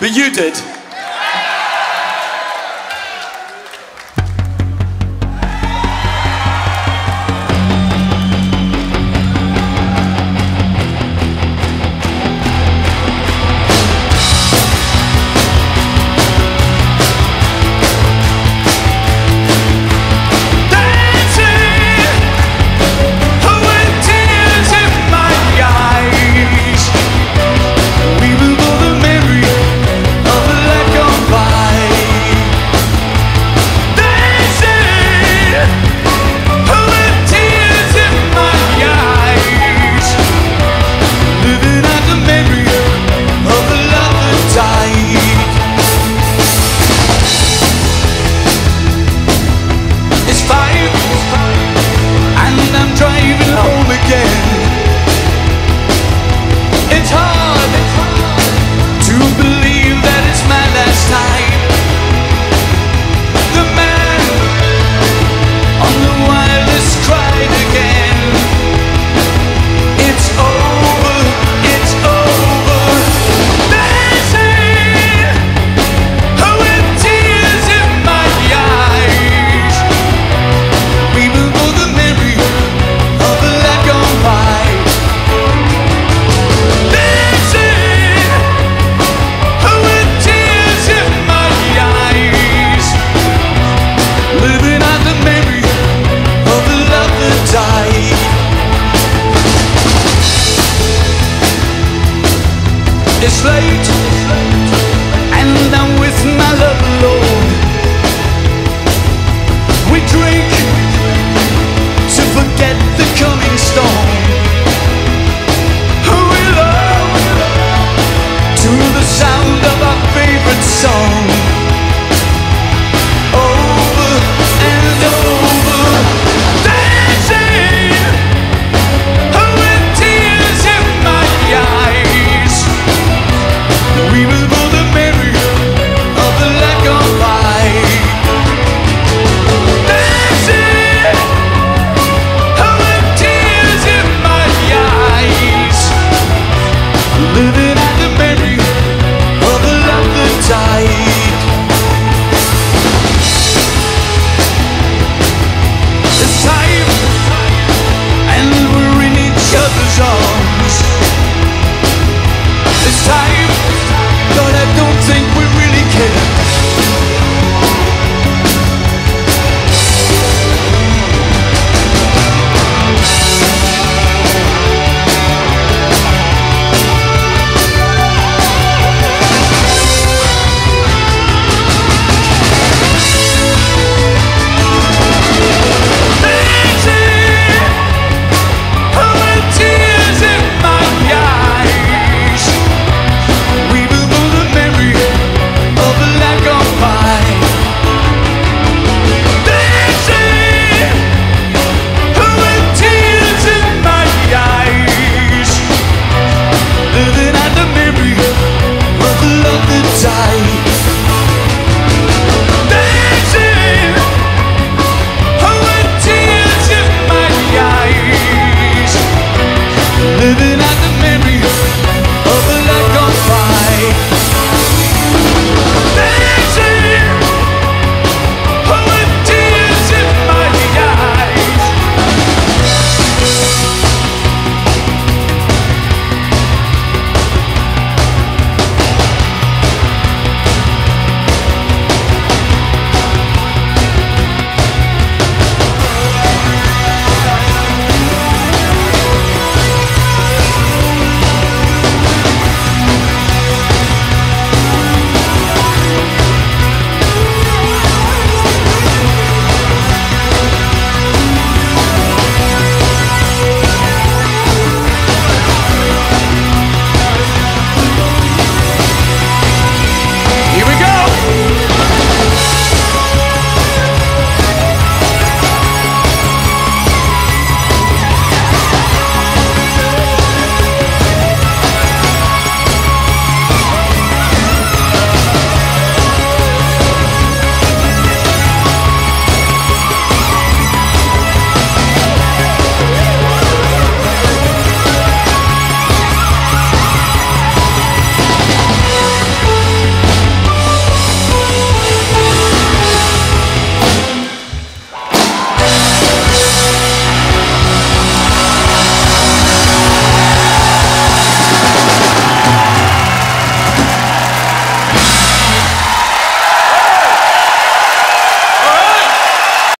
But you did. It's late, and I'm with my love alone. We drink to forget the coming storm. We love to the sound of our favorite song. living